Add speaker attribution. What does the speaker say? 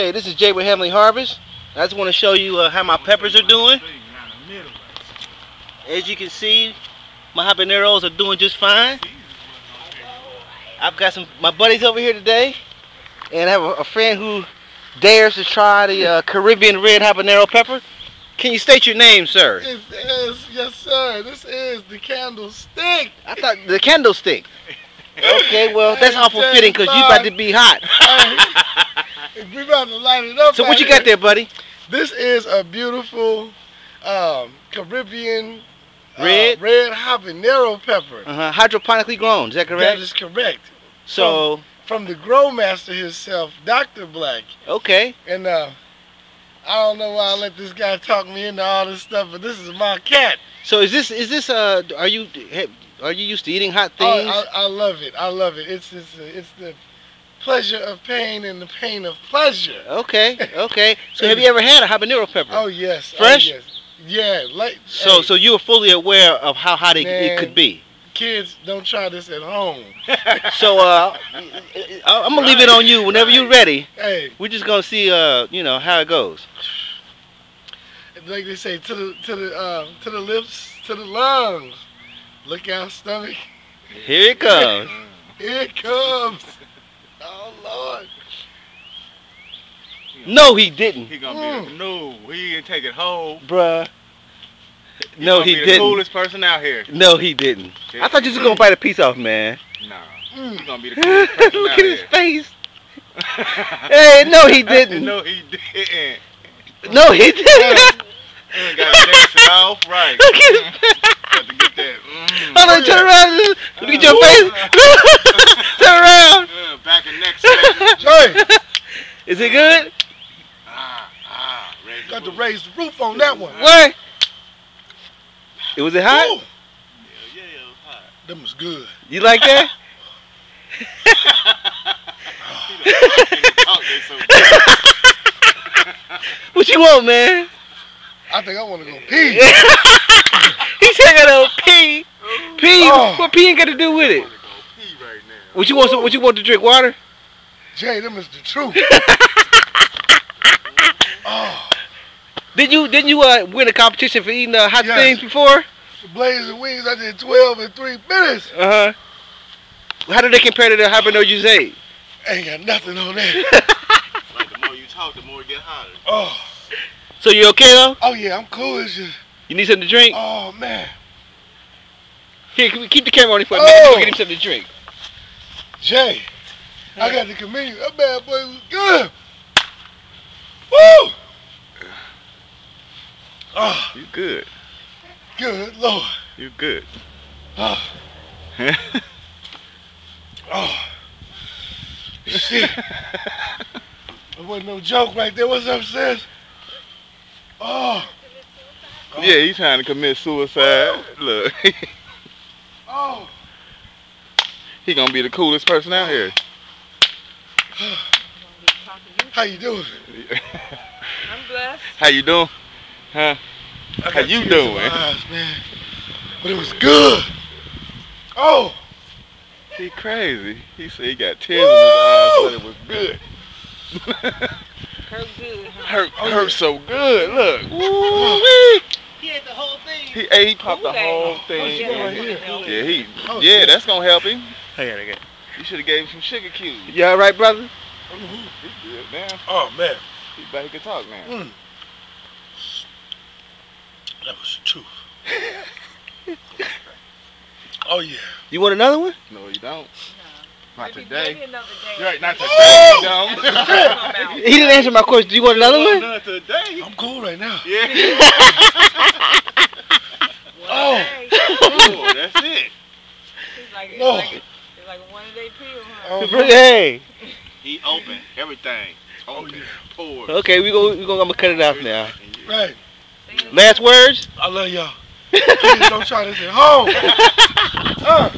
Speaker 1: Hey, this is Jay with Heavenly Harvest. I just want to show you uh, how my peppers are doing. As you can see, my habaneros are doing just fine. I've got some my buddies over here today, and I have a, a friend who dares to try the uh, Caribbean red habanero pepper. Can you state your name, sir?
Speaker 2: This is, yes, sir. This is the candlestick.
Speaker 1: I thought the candlestick. Okay, well that's awful fitting because you about to be hot.
Speaker 2: We about to light it up.
Speaker 1: So what you got there, buddy?
Speaker 2: This is a beautiful um, Caribbean uh,
Speaker 1: Red?
Speaker 2: red habanero pepper.
Speaker 1: Uh huh. Hydroponically grown. Is that correct?
Speaker 2: That is correct.
Speaker 1: So
Speaker 2: From the grow master himself, Dr. Blak.
Speaker 1: okay.
Speaker 2: And uh, I don't know why I let this guy talk me into all this stuff, but this is my cat.
Speaker 1: So is this is this uh are you are you used to eating hot
Speaker 2: Oh,
Speaker 1: things?
Speaker 2: I, I love it. I love it. It's it's it's the pleasure of pain and the pain of pleasure.
Speaker 1: Okay, okay. So have you ever had a habanero pepper?
Speaker 2: Oh yes.
Speaker 1: Fresh?
Speaker 2: Oh, yes. Yeah. Like
Speaker 1: so
Speaker 2: hey,
Speaker 1: so you were fully aware of how hot it, it could be.
Speaker 2: kids don't try this at home.
Speaker 1: So uh, I'm gonna leave it on you. Whenever you're ready,
Speaker 2: hey,
Speaker 1: we're just gonna see uh you know how it goes.
Speaker 2: like they say, to the to the uh, to the lips, to the lungs. Look out, stomach.
Speaker 1: Here it comes.
Speaker 2: Here it comes. Oh Lord.
Speaker 1: No, he didn't,
Speaker 3: He gonna be the, no, he didn't take it home.
Speaker 1: bruh.
Speaker 3: He
Speaker 1: No, he
Speaker 3: be
Speaker 1: didn't.
Speaker 3: coolest person out here.
Speaker 1: No, he didn't. I thought you was gonna bite a piece off, man.
Speaker 3: Nah,
Speaker 2: Mm.
Speaker 3: he gonna be the coolest person
Speaker 1: Look
Speaker 3: out
Speaker 1: at his
Speaker 3: here.
Speaker 1: face. Hey, no, he didn't.
Speaker 3: no, he didn't.
Speaker 1: No, he didn't.
Speaker 3: He gotta dance it off right.
Speaker 1: Look at his face.
Speaker 3: Got to get that. Mm.
Speaker 1: Hold on, turn around. Look at your face. turn around.
Speaker 3: Uh, back and neck section.
Speaker 2: Hey,
Speaker 1: Is it good?
Speaker 3: ah, ah,
Speaker 2: got to raise the roof on that one.
Speaker 1: What? It was it hot?
Speaker 2: Ooh,
Speaker 3: Yeah, yeah, it was hot.
Speaker 2: them was good.
Speaker 1: You like that?
Speaker 3: He done can't talk, they so good.
Speaker 1: What you want, man?
Speaker 2: I think I want to go pee.
Speaker 1: he said I pee. Pee?
Speaker 2: Oh.
Speaker 1: What pee ain't got to do with it?
Speaker 3: wanna go pee right now.
Speaker 1: What you want? Some, what you want to drink? Water?
Speaker 2: Jay, them is the truth. oh,
Speaker 1: Didn't you? Didn't you uh, win a competition for eating uh, hot
Speaker 2: Yes.
Speaker 1: things before?
Speaker 2: the blazing wings, I did 12 in three minutes.
Speaker 1: Uh huh. How do they compare to the habanero you ate?
Speaker 2: Ain't got nothing on that.
Speaker 3: Like the more you talk, the more it get hotter.
Speaker 2: Oh,
Speaker 1: So you okay though?
Speaker 2: oh yeah, I'm cool. It's just,
Speaker 1: You need something to drink?
Speaker 2: oh man.
Speaker 1: Here, can we keep the camera on him for a
Speaker 2: Oh.
Speaker 1: minute. Go get him something to drink.
Speaker 2: Jay, I got the comedian. That bad boy was good. Woo! Oh,
Speaker 3: You good.
Speaker 2: good Lord.
Speaker 3: You good.
Speaker 2: Oh, oh. Shit. That wasn't no joke right there. What's up, sis? Oh,
Speaker 3: yeah, he trying to commit suicide. Look,
Speaker 2: oh.
Speaker 3: he gonna be the coolest person out here.
Speaker 2: How you doing?
Speaker 4: I'm blessed.
Speaker 3: How you doing? Huh? How you doing?
Speaker 2: eyes, man. But it was good. Oh,
Speaker 3: He crazy. He said he got tears in his eyes, but it was good.
Speaker 4: Hurt good, huh?
Speaker 3: hurt,
Speaker 2: Oh,
Speaker 3: hurt
Speaker 2: yeah.
Speaker 3: so good. Look. Woo!
Speaker 1: He ate the whole thing.
Speaker 3: He ate, he popped the
Speaker 4: Kool-Aid.
Speaker 3: whole
Speaker 4: Oh,
Speaker 3: thing.
Speaker 4: yeah,
Speaker 2: right
Speaker 4: that's
Speaker 2: here.
Speaker 4: what it helps.
Speaker 3: Yeah, he.
Speaker 2: Oh,
Speaker 3: Yeah, that's gonna help him.
Speaker 1: I got it. I got.
Speaker 3: You should have gave him some sugar cubes.
Speaker 1: You all right, brother?
Speaker 3: He's good now.
Speaker 2: oh man.
Speaker 3: He back he can talk now.
Speaker 2: Mm. That was the truth. oh yeah.
Speaker 1: You want another one?
Speaker 3: No, you don't. Not today.
Speaker 4: Maybe another day.
Speaker 3: Right, not today.
Speaker 2: Oh!
Speaker 3: You don't.
Speaker 1: He didn't answer my question. Do you want another one?
Speaker 3: Not today.
Speaker 2: I'm cool right now.
Speaker 3: Yeah.
Speaker 2: Oh.
Speaker 4: Hey,
Speaker 3: oh, that's it.
Speaker 4: It's like, it's
Speaker 2: No.
Speaker 4: like, it's like a one day pill, huh?
Speaker 2: Oh,
Speaker 1: Hey.
Speaker 3: He open everything.
Speaker 2: Oh, yeah.
Speaker 3: Poured.
Speaker 1: Okay, we go. We go. I'm gonna cut it off now.
Speaker 2: Right.
Speaker 1: Last words.
Speaker 2: I love y'all. Please don't try this at home. uh.